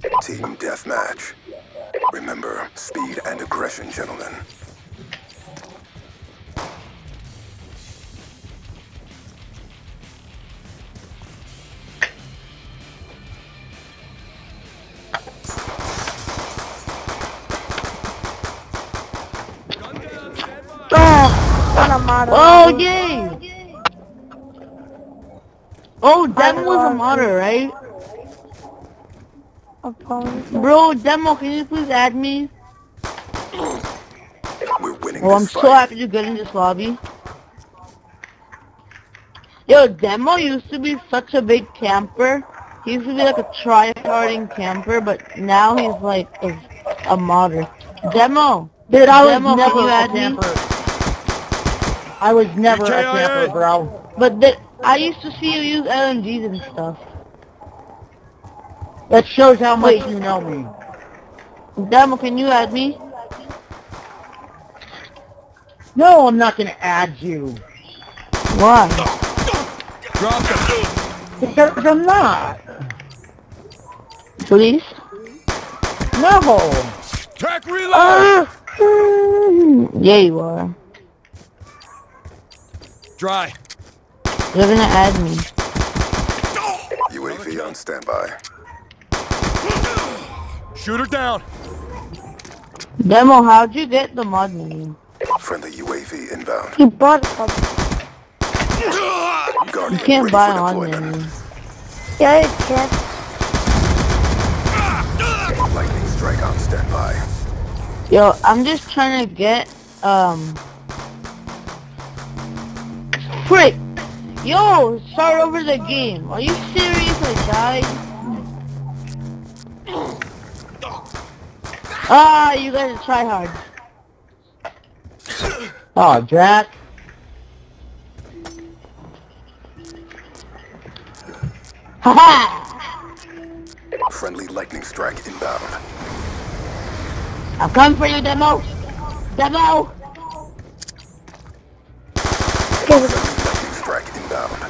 Team deathmatch. Remember, speed and aggression, gentlemen. Oh, what a model. Oh, yay! Oh, Demo was a um, modder, right? Opponent. Bro, Demo, can you please add me? We're winning Oh, I'm this so fight. happy to get in this lobby. Yo, Demo used to be such a big camper. He used to be like a try-harding camper, but now he's like a, a modder. Demo! Dude, I was Demo, never you a add me? camper. I was never a camper, bro. But the, I used to see you use LMGs and stuff. That shows how much Wait. you know me. Demo, can you add me? No, I'm not gonna add you. Why? Drop them. Because I'm not. Please? No. Track reload. Ah! yeah, you are. Dry. You're gonna add me. UAV on standby. Shoot her down. Demo, how'd you get the mod menu? Friendly UAV inbound. He bought a couple. Guardian You can't buy for on menu. Yeah, it can. Lightning strike on standby. Yo, I'm just trying to get, um... Frick! Yo, start over the game. Are you serious? I died? Ah, you guys are try hard. Oh, Jack. Haha! Friendly lightning strike inbound. I'll come for you, Demo! Demo! Lightning strike inbound.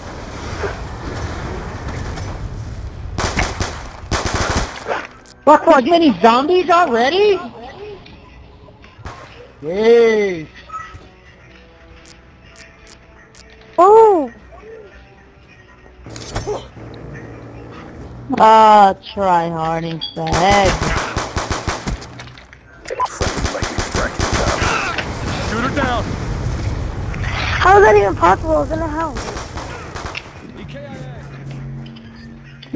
Fuck, what, many zombies already? Jeez. Oh, Ah, try harding fag. Friendly lightning strike inbound. Shoot her down. how is that even possible? It's in a house.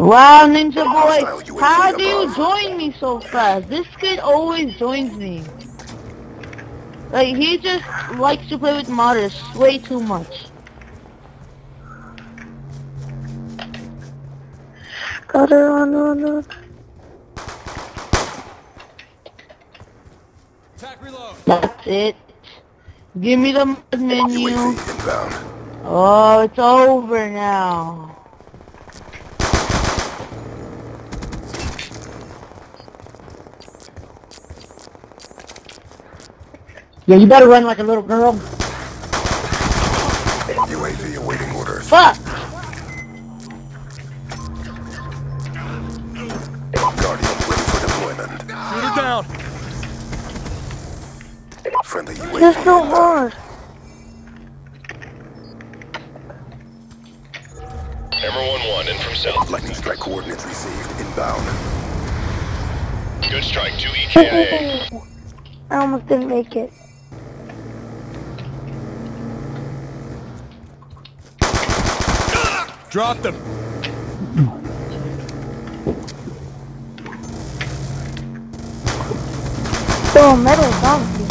Wow, Ninja Boy, how do you join me so fast? This kid always joins me. Like, he just likes to play with modders way too much. Got her on, on, on. That's it. Give me the menu. Oh, it's over now. Yeah, you better run like a little girl. UAV awaiting orders. Fuck! Guardian ready for deployment. Shoot her down. Friendly UAV That's so inbound. hard. Hammer 1-1 in from south. Lightning strike coordinates received inbound. Good strike, 2 EKIA. I almost didn't make it. Drop them. Oh, metal zombie.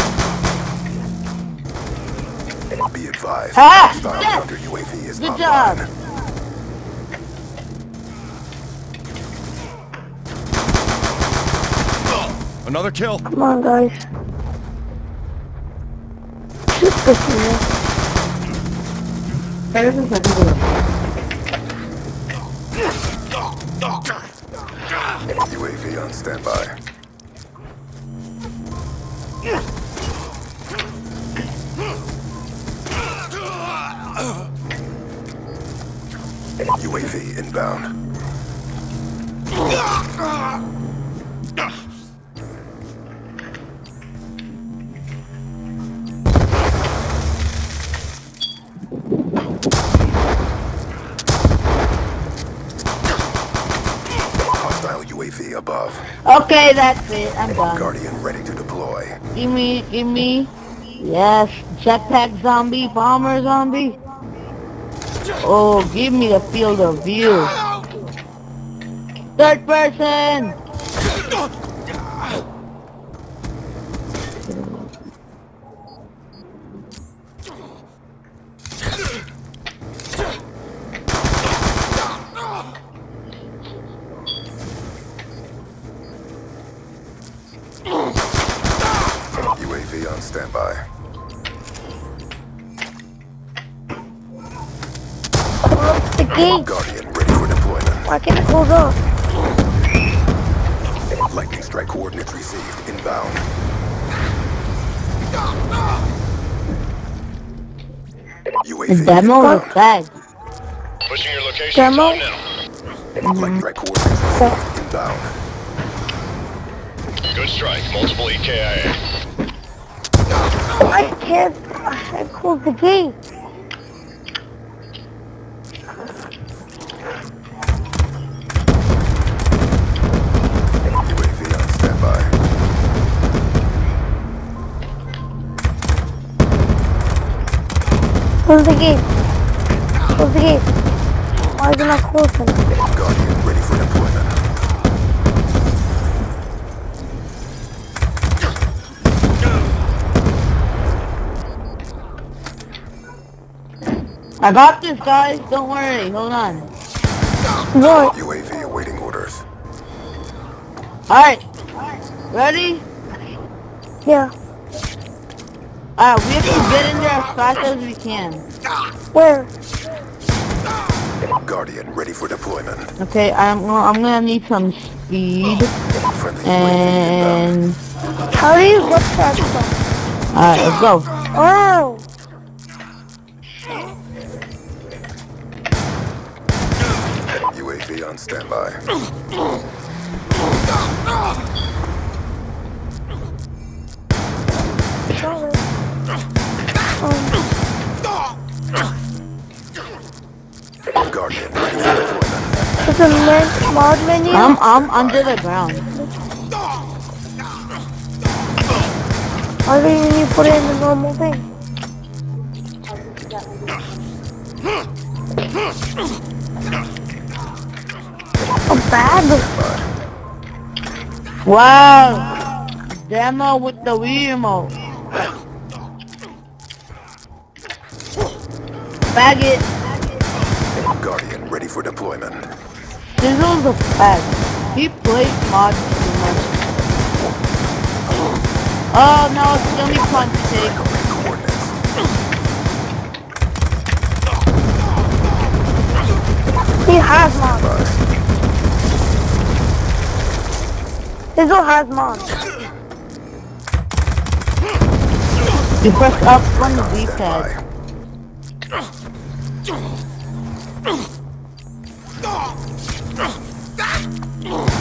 Be advised. Ah, hostile yes. counter UAV is Good online. job. Another kill. Come on, guys. Shoot this man. UAV on standby. UAV inbound. Okay, that's it. I'm done. Guardian ready to deploy. Give me, give me. Yes, jetpack zombie, bomber zombie. Oh, give me the field of view. Third person. Close. Guardian ready for deployment. Why can't it close up? Lightning strike coordinates received. Inbound. UAV The demo was inbound. bad. Pushing your location. Demo? Time now. Lightning strike coordinates mm-hmm. received. Inbound. Good strike. Multiple EKIA. I can't. I closed the gate. Close the gate. Close the gate. Why is it not closing? Guardian ready for deployment. I got this, guys. Don't worry. Hold on. What? UAV awaiting orders. Alright. Ready? Yeah. Alright, we have to get in there as fast as we can. Where? Guardian ready for deployment. Okay, I'm gonna, I'm gonna need some speed Friendly and How do you get that stuff? alright, let's go. Oh! UAV on standby. Guardian ready for there's a men- mod menu. I'm I'm under the ground. Why didn't you put it in the normal thing? Oh, a bag? Wow. Demo with the Wii remote. Faggot. Guardian ready for deployment. Sizzle's a fag. He plays mods too much. Oh no, it's gonna be fun to take. Awaiting coordinates. He has mod. Sizzle has mod. You press up on the D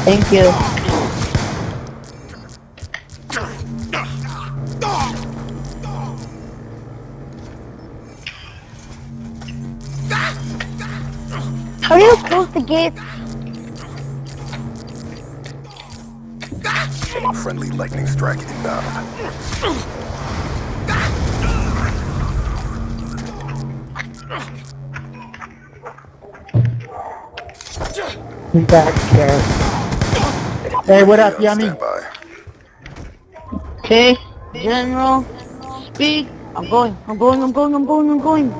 Thank you. How do you close to the gate? Friendly lightning strike inbound. He's back there. Hey, what up, UAV on Yummy? Okay, General, speak. I'm going, I'm going, I'm going, I'm going, I'm going.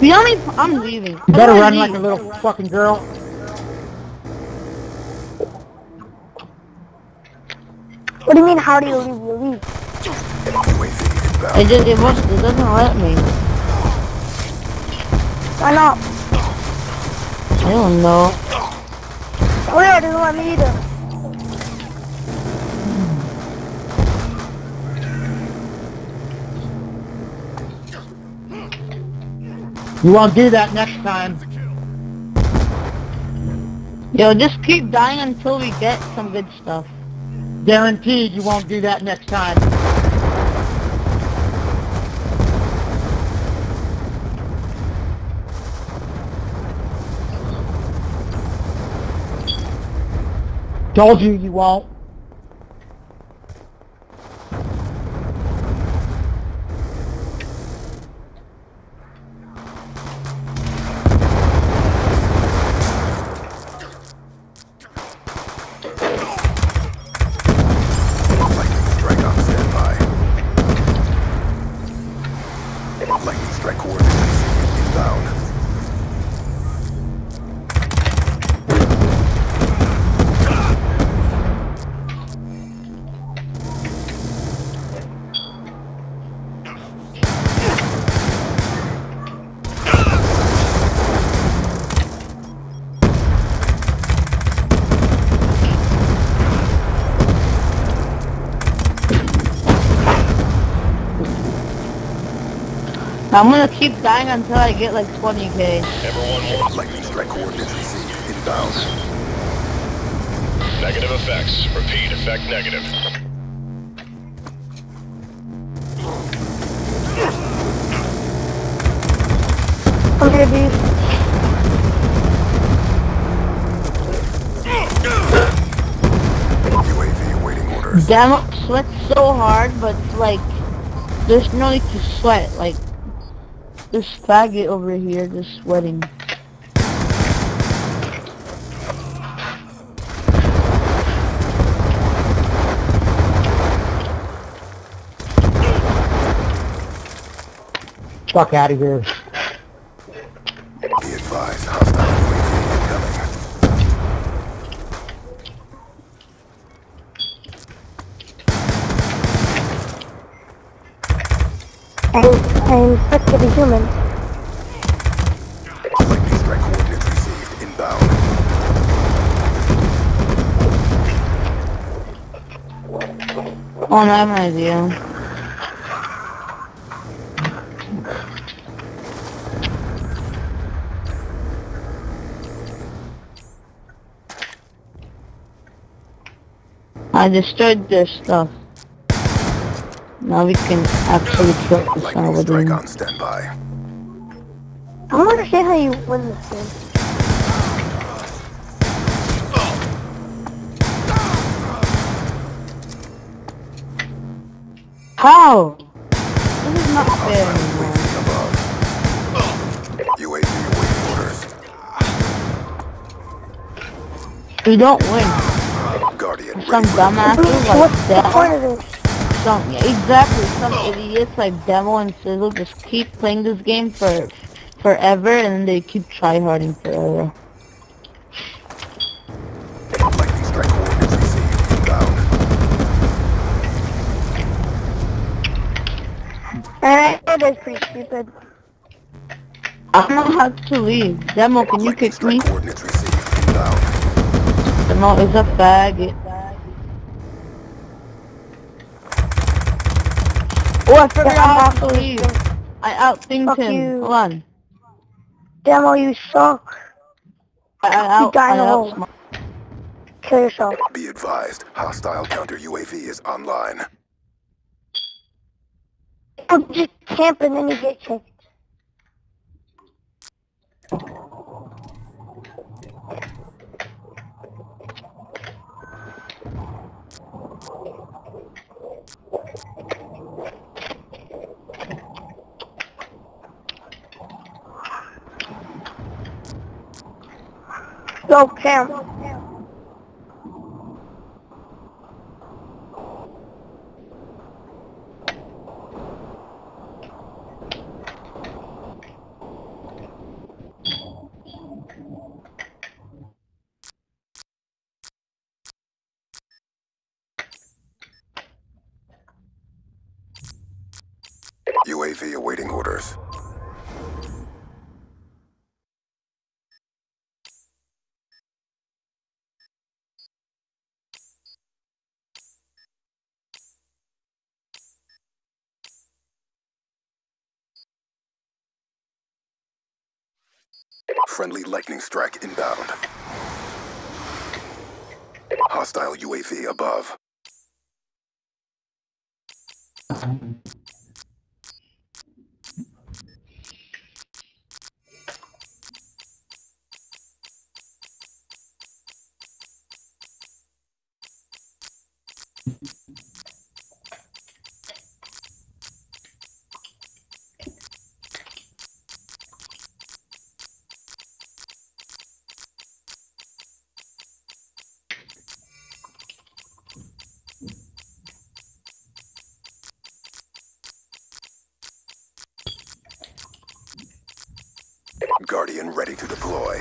The only, I'm leaving. You better run gonna like a little fucking girl. What do you mean, how do you leave? You leave. UAV inbound. It just, it, won't, it doesn't let me. Why not? I don't know. Oh yeah, it doesn't let You won't do that next time. Yo, just keep dying until we get some good stuff. Guaranteed you won't do that next time. Told you you won't. I'm gonna keep dying until I get like 20k. Ever 1 Lightning strike coordinates received inbound. Negative effects. Repeat, effect negative. I'm here, dude. UAV awaiting orders. Damn sweat so hard, but like, there's no need to sweat. Like, this faggot over here just sweating. Fuck out of here. I'm, stuck to be human. Oh, I have an idea. I destroyed their stuff. Now we can actually kill the Lightning strike Salvador. on standby. I want to understand how you win this game. How? This is not fair anymore. UAV above. UAV awaiting orders. We don't win. Guardian Some ready for dumbasses like What's the that. Of this? Some, yeah, exactly. Some idiots like Demo and Sizzle just keep playing this game for forever and then they keep tryharding forever. Lightning strike coordinates received inbound. Alright, that's pretty stupid. I don't know how to leave. Demo, can you kick me? strike coordinates received. Demo is a faggot. Oh, I figured Yeah, out how I'm to not leave. I outthink him. you. Hold on. Demo, you suck. I, I out. die I in a hole. outsmart- Kill yourself. Be advised, hostile counter UAV is online. I'm just camping and you get kicked. Go camp. UAV awaiting orders. Friendly lightning strike inbound. Hostile UAV above. Guardian ready to deploy.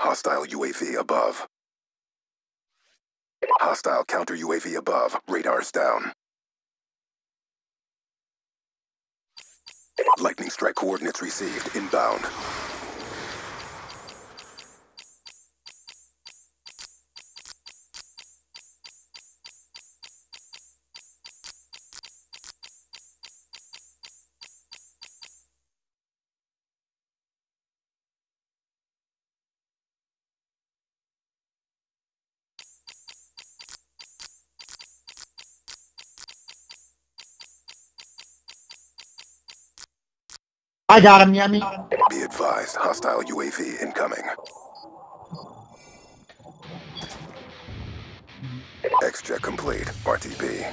Hostile UAV above. Hostile counter UAV above. Radars down. Lightning strike coordinates received. Inbound. I got him, Yummy. Be advised. Hostile UAV incoming. X-Jet complete. RTB.